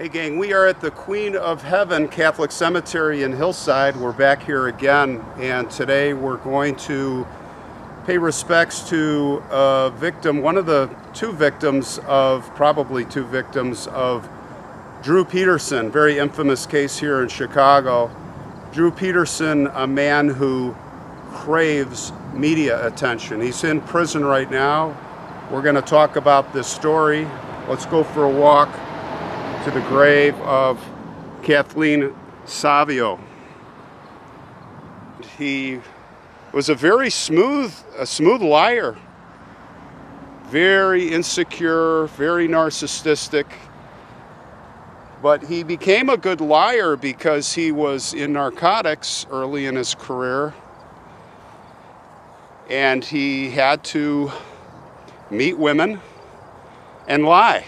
Hey gang, we are at the Queen of Heaven Catholic Cemetery in Hillside. We're back here again and today we're going to pay respects to a victim, one of the two victims of, probably two victims of Drew Peterson, very infamous case here in Chicago. Drew Peterson, a man who craves media attention. He's in prison right now. We're going to talk about this story. Let's go for a walk to the grave of Kathleen Savio. He was a very smooth, a smooth liar. Very insecure, very narcissistic. But he became a good liar because he was in narcotics early in his career. And he had to meet women and lie.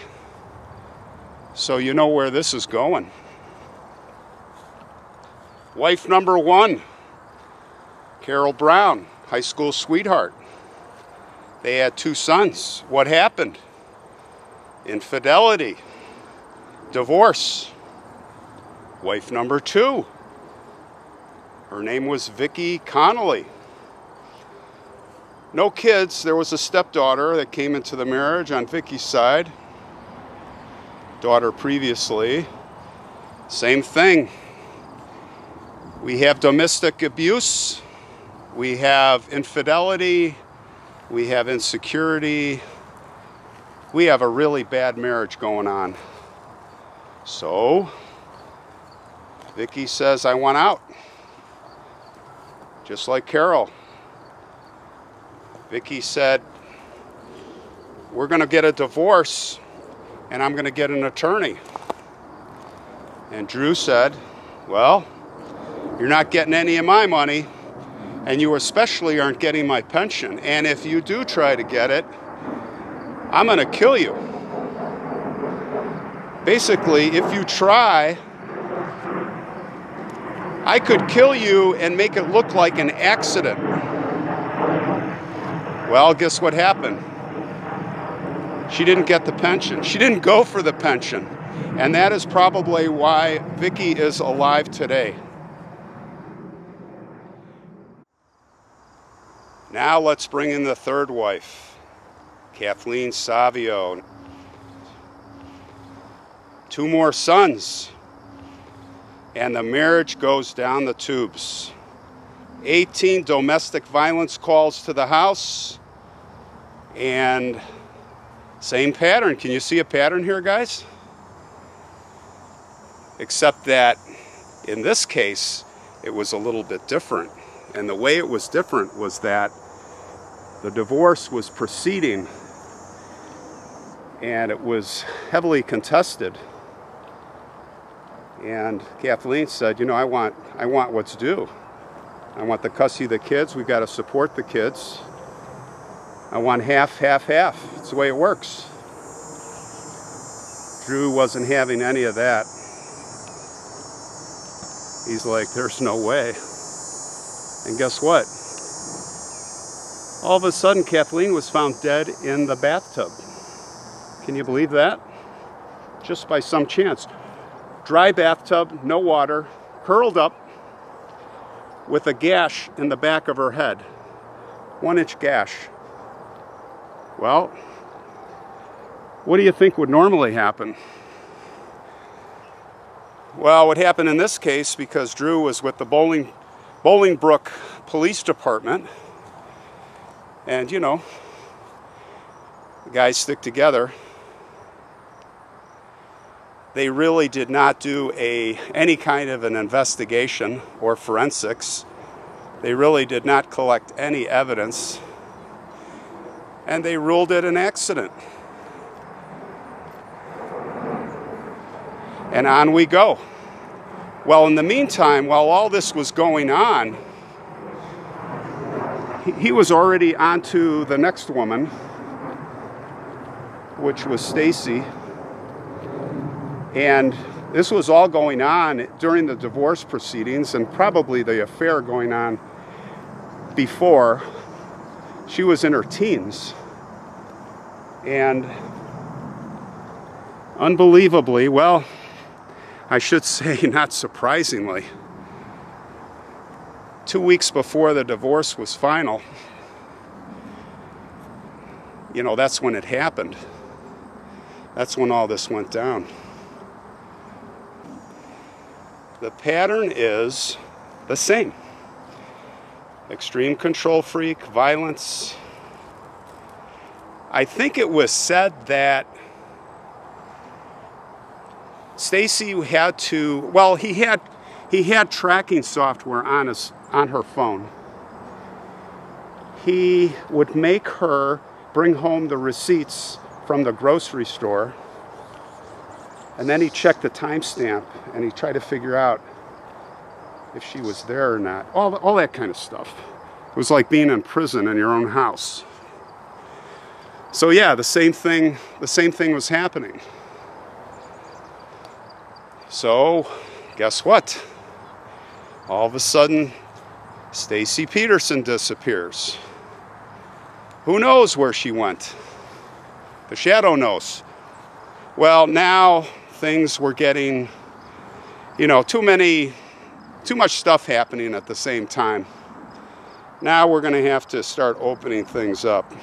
So you know where this is going. Wife number one, Carol Brown, high school sweetheart. They had two sons. What happened? Infidelity, divorce. Wife number two, her name was Vicki Connolly. No kids. There was a stepdaughter that came into the marriage on Vicki's side daughter previously. Same thing. We have domestic abuse, we have infidelity, we have insecurity, we have a really bad marriage going on. So, Vicki says, I want out. Just like Carol. Vicki said, We're going to get a divorce and I'm going to get an attorney. And Drew said, Well, you're not getting any of my money, and you especially aren't getting my pension. And if you do try to get it, I'm going to kill you. Basically, if you try, I could kill you and make it look like an accident. Well, guess what happened? She didn't get the pension. She didn't go for the pension. And that is probably why Vicki is alive today. Now let's bring in the third wife, Kathleen Savio. Two more sons, and the marriage goes down the tubes. 18 domestic violence calls to the house, and same pattern. Can you see a pattern here, guys? Except that in this case, it was a little bit different. And the way it was different was that the divorce was proceeding and it was heavily contested. And Kathleen said, you know, I want, I want what's due. I want the custody of the kids. We've got to support the kids. I want half, half, half. It's the way it works. Drew wasn't having any of that. He's like, there's no way. And guess what? All of a sudden, Kathleen was found dead in the bathtub. Can you believe that? Just by some chance. Dry bathtub, no water, curled up with a gash in the back of her head. One inch gash. Well, what do you think would normally happen? Well, what happened in this case, because Drew was with the Bowling, Bolingbrook Police Department, and you know, the guys stick together. They really did not do a any kind of an investigation or forensics. They really did not collect any evidence and they ruled it an accident. And on we go. Well, in the meantime, while all this was going on, he was already on to the next woman, which was Stacy. And this was all going on during the divorce proceedings and probably the affair going on before she was in her teens. And unbelievably, well, I should say, not surprisingly, two weeks before the divorce was final, you know, that's when it happened. That's when all this went down. The pattern is the same extreme control freak, violence. I think it was said that Stacy had to, well, he had he had tracking software on his on her phone. He would make her bring home the receipts from the grocery store. And then he checked the timestamp and he tried to figure out if she was there or not. All, all that kind of stuff. It was like being in prison in your own house. So yeah, the same thing, the same thing was happening. So, guess what? All of a sudden, Stacy Peterson disappears. Who knows where she went? The shadow knows. Well, now things were getting, you know, too many, too much stuff happening at the same time. Now we're going to have to start opening things up.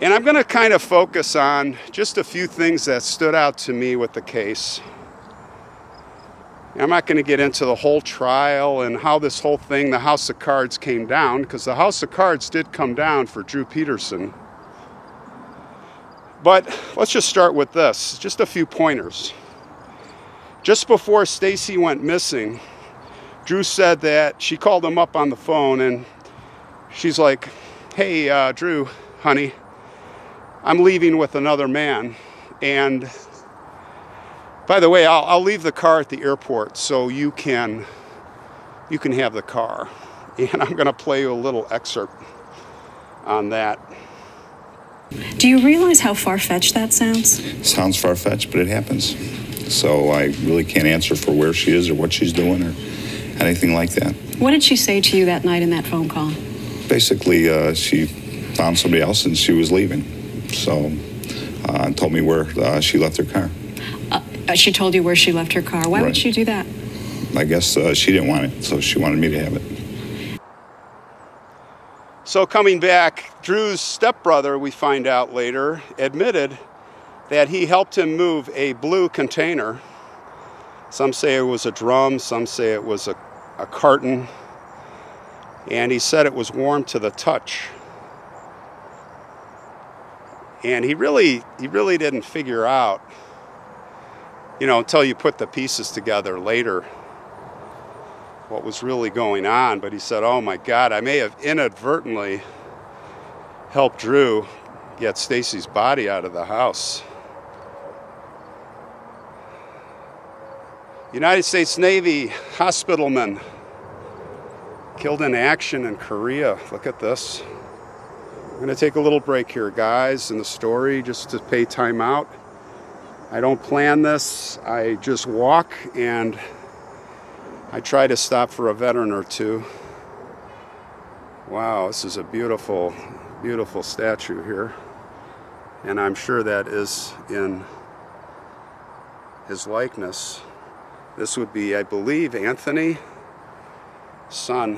And I'm going to kind of focus on just a few things that stood out to me with the case. I'm not going to get into the whole trial and how this whole thing, the House of Cards, came down, because the House of Cards did come down for Drew Peterson. But let's just start with this just a few pointers. Just before Stacy went missing, Drew said that she called him up on the phone and she's like, Hey, uh, Drew, honey, I'm leaving with another man. And by the way, I'll, I'll leave the car at the airport so you can you can have the car. And I'm going to play you a little excerpt on that. Do you realize how far fetched that sounds? Sounds far fetched, but it happens. So I really can't answer for where she is or what she's doing or anything like that. What did she say to you that night in that phone call? Basically, uh, she found somebody else and she was leaving. So, uh, told me where uh, she left her car. Uh, she told you where she left her car. Why Right. would she do that? I guess uh, she didn't want it, so she wanted me to have it. So, coming back, Drew's stepbrother, we find out later, admitted that he helped him move a blue container. Some say it was a drum, some say it was a, a carton. And he said it was warm to the touch. And he really, he really didn't figure out, you know, until you put the pieces together later what was really going on, but he said, Oh my God, I may have inadvertently helped Drew get Stacy's body out of the house. United States Navy hospitalman killed in action in Korea. Look at this. I'm going to take a little break here, guys, in the story just to pay time out. I don't plan this, I just walk and I try to stop for a veteran or two. Wow, this is a beautiful, beautiful statue here. And I'm sure that is in his likeness. This would be, I believe, Anthony son.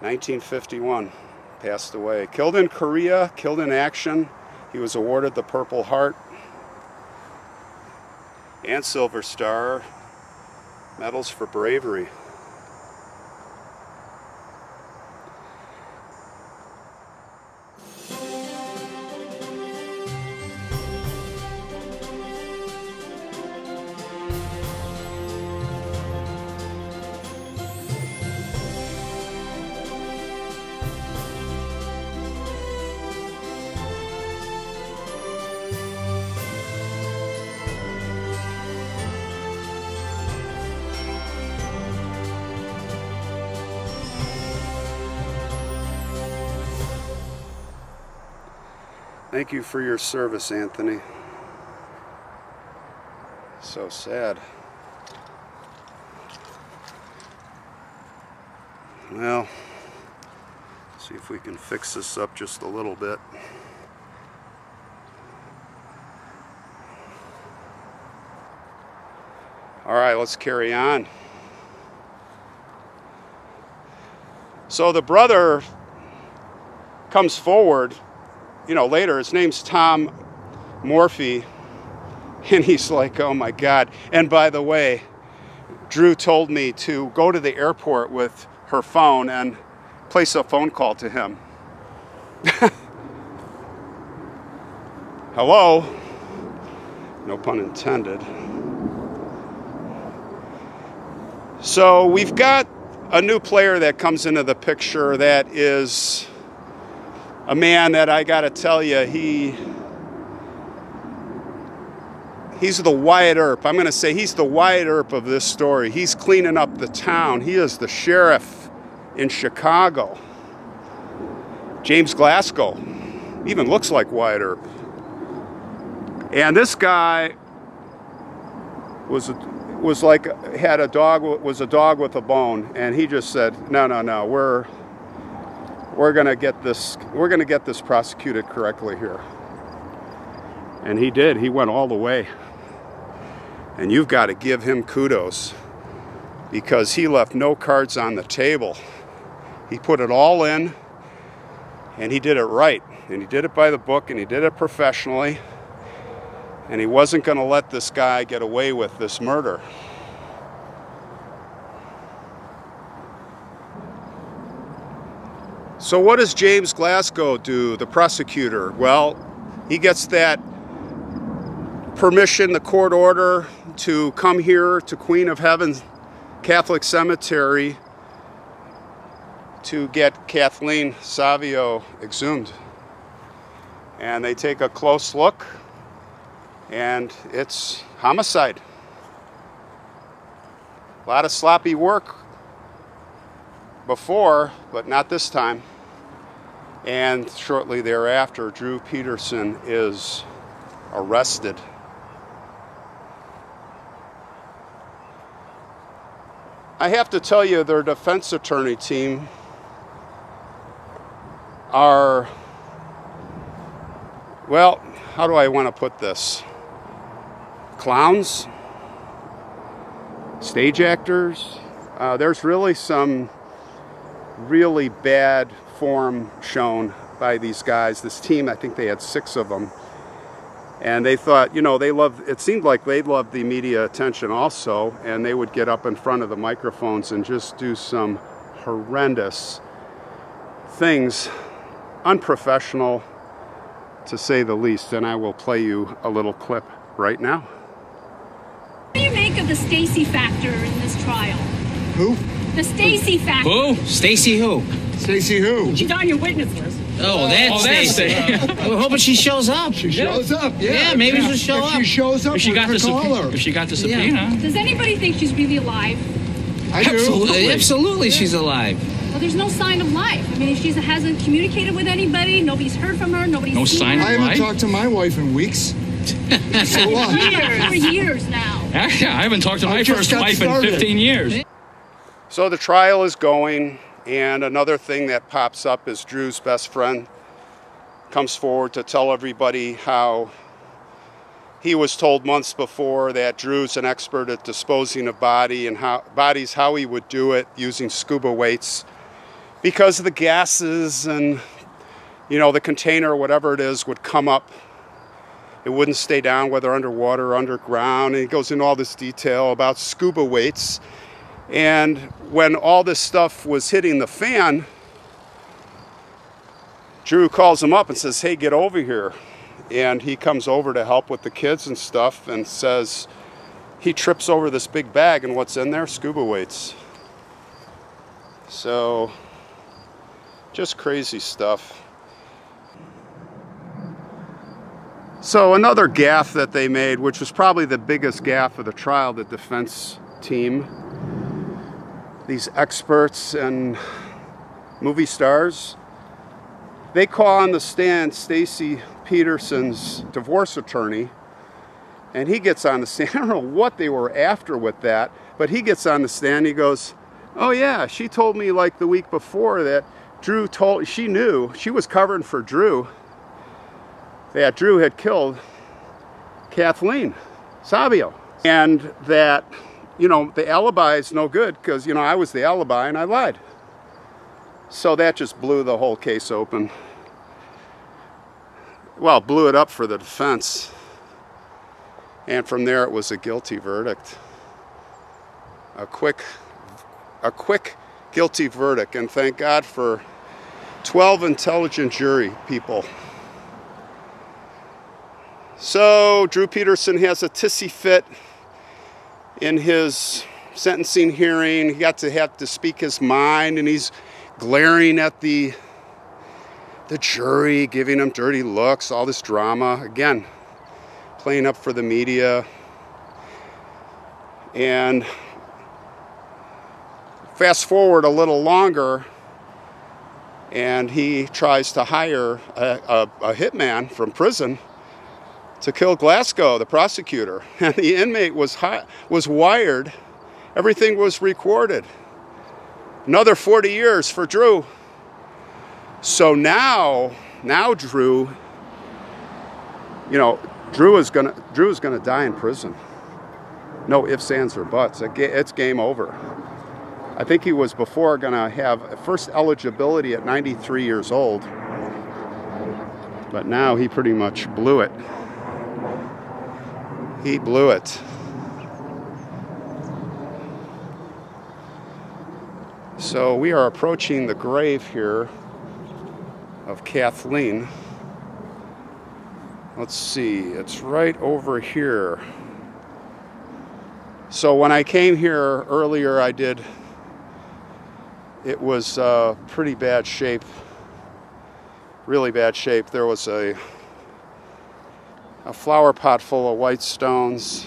1951, passed away. Killed in Korea, killed in action. He was awarded the Purple Heart and Silver Star medals for bravery. Thank you for your service, Anthony. So sad. Well, see if we can fix this up just a little bit. All right, let's carry on. So the brother comes forward, you know, later. His name's Tom Morphey. And he's like, oh my God. And by the way, Drew told me to go to the airport with her phone and place a phone call to him. Hello? No pun intended. So we've got a new player that comes into the picture that is a man that I got to tell you, he he's the Wyatt Earp. I'm to say he's the Wyatt Earp of this story. He's cleaning up the town. He is the sheriff in Chicago. James Glasgow even looks like Wyatt Earp. And this guy was was like had a dog was a dog with a bone and he just said no no no we're we're going to get this we're going to get this prosecuted correctly here. And he did he went all the way. And you've got to give him kudos because he left no cards on the table. He put it all in and he did it right. And he did it by the book and he did it professionally. And he wasn't going to let this guy get away with this murder. So, what does James Glasgow do, the prosecutor? Well, he gets that permission, the court order to come here to Queen of Heaven Catholic Cemetery to get Kathleen Savio exhumed. And they take a close look and it's homicide. A lot of sloppy work before, but not this time. And shortly thereafter, Drew Peterson is arrested. I have to tell you, their defense attorney team are, well, how do I want to put this? clowns, stage actors. Uh, there's really some really bad form shown by these guys. This team, I think they had six of them. And they thought, you know, they loved, it seemed like they loved the media attention also, and they would get up in front of the microphones and just do some horrendous things, unprofessional to say the least. And I will play you a little clip right now What do you make of the Stacy factor in this trial? Who? The Stacy factor. Who? Stacy who? Stacy who? She's on your witness list. Oh, that's Oh, Stacy. We're hoping she shows up. She shows up. Yeah. Yeah, maybe she'll show if up. she shows up, If she got the gonna call subpoena, her. if she got the subpoena, Does anybody think she's really alive? I do. Absolutely, absolutely, she's alive. Well, there's no sign of life. I mean, she hasn't communicated with anybody. Nobody's heard from her. Nobody's No seen sign her. Of life. I haven't Right? talked to my wife in weeks. so what? years, for years now. actually, I haven't talked to I my first wife started. in 15 years. So the trial is going, and another thing that pops up is Drew's best friend comes forward to tell everybody how he was told months before that Drew's an expert at disposing of body and how bodies, how he would do it using scuba weights because the gases and you know the container, whatever it is, would come up. It wouldn't stay down whether underwater or underground. And he goes into all this detail about scuba weights. And when all this stuff was hitting the fan, Drew calls him up and says, Hey, get over here. And he comes over to help with the kids and stuff and says, He trips over this big bag, and what's in there? Scuba weights. So, just crazy stuff. So, another gaffe that they made, which was probably the biggest gaffe of the trial, the defense team, these experts and movie stars, they call on the stand Stacy Peterson's divorce attorney, and he gets on the stand. I don't know what they were after with that, but he gets on the stand. He goes, "Oh yeah, she told me like the week before that Drew told she knew she was covering for Drew that Drew had killed Kathleen Savio, and that you know, the alibi is no good because, you know, I was the alibi and I lied. So that just blew the whole case open. Well, blew it up for the defense. And from there, it was a guilty verdict. A quick, a quick guilty verdict. And thank God for 12 intelligent jury people. So Drew Peterson has a tissy fit in his sentencing hearing. He got to have to speak his mind, and he's glaring at the the jury, giving them dirty looks, all this drama. Again, playing up for the media. And fast forward a little longer, and he tries to hire a, a, a hitman from prison to kill Glasgow, the prosecutor. And the inmate was, hi- was wired, everything was recorded. Another 40 years for Drew. So now, now Drew, you know, Drew is gonna Drew is gonna die in prison. No ifs, ands, or buts. It's game over. I think he was before gonna have first eligibility at 93 years old, but now he pretty much blew it. He blew it. So we are approaching the grave here of Kathleen. Let's see, it's right over here. So when I came here earlier, I did, it was uh, pretty bad shape, really bad shape. There was a, a flower pot full of white stones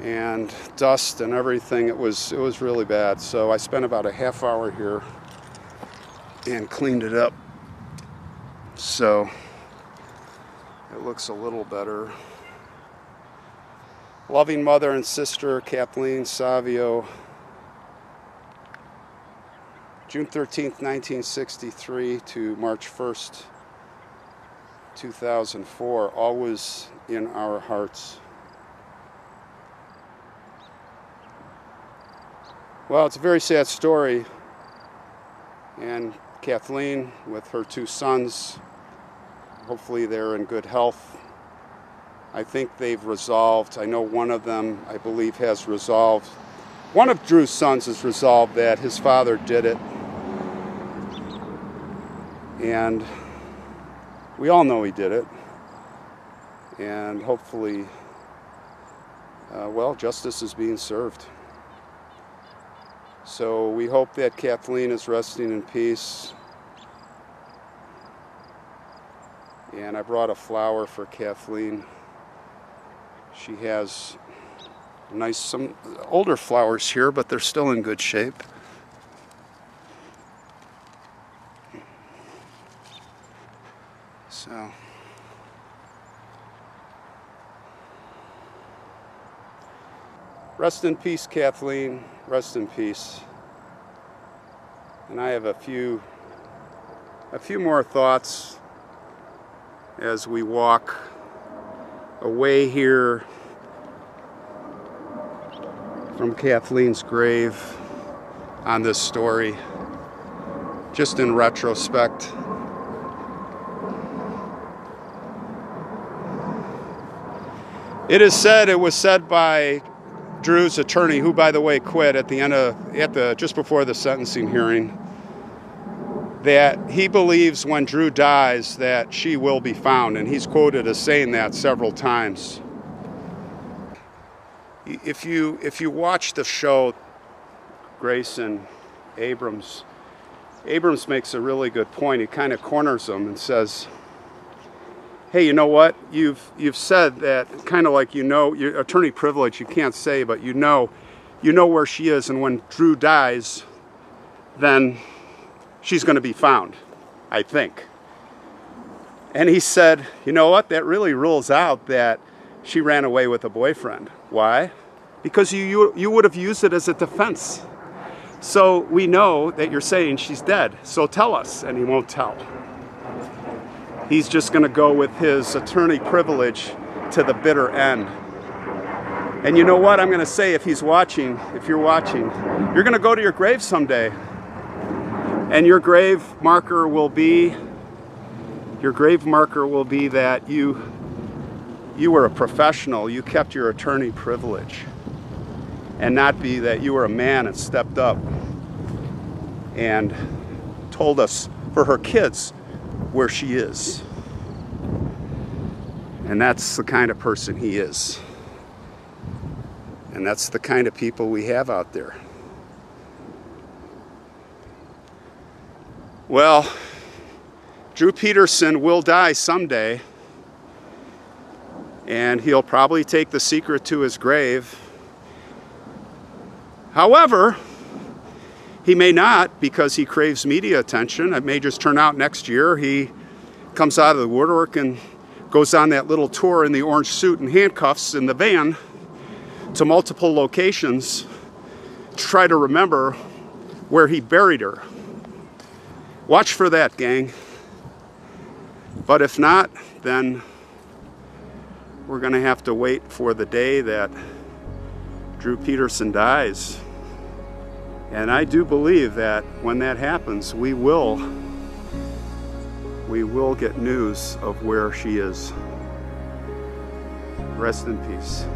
and dust and everything. It was, it was really bad. So I spent about a half hour here and cleaned it up. So it looks a little better. Loving mother and sister Kathleen Savio, June 13th, 1963 to March 1st, 2004, always in our hearts. Well, it's a very sad story. And Kathleen, with her two sons, hopefully they're in good health. I think they've resolved. I know one of them, I believe, has resolved. One of Drew's sons has resolved that his father did it. And we all know he did it. And hopefully, uh, well, justice is being served. So we hope that Kathleen is resting in peace. And I brought a flower for Kathleen. She has nice, some older flowers here, but they're still in good shape. So. Rest in peace, Kathleen. Rest in peace. And I have a few a few more thoughts as we walk away here from Kathleen's grave on this story, just in retrospect. It is said, it was said by Drew's attorney, who by the way quit at the end of at the just before the sentencing hearing, that he believes when Drew dies that she will be found, and he's quoted as saying that several times. If you if you watch the show, Grayson Abrams, Abrams makes a really good point. He kind of corners him and says, "Hey, you know what? You've you've said that kind of like you know your attorney privilege. You can't say, but you know, you know where she is, and when Drew dies, then." she's going to be found, I think. And he said, you know what, that really rules out that she ran away with a boyfriend. Why? Because you, you, you would have used it as a defense. So we know that you're saying she's dead, so tell us. And he won't tell. He's just going to go with his attorney privilege to the bitter end. And you know what? I'm going to say if he's watching, if you're watching, you're going to go to your grave someday. And your grave marker will be your grave marker will be that you you were a professional, you kept your attorney privilege. And not be that you were a man and stepped up and told us for her kids where she is. And that's the kind of person he is. And that's the kind of people we have out there. Well, Drew Peterson will die someday, and he'll probably take the secret to his grave. However, he may not because he craves media attention. It may just turn out next year he comes out of the woodwork and goes on that little tour in the orange suit and handcuffs in the van to multiple locations to try to remember where he buried her. Watch for that, gang. But if not, then we're going to have to wait for the day that Drew Peterson dies. And I do believe that when that happens, we will we will get news of where she is. Rest in peace.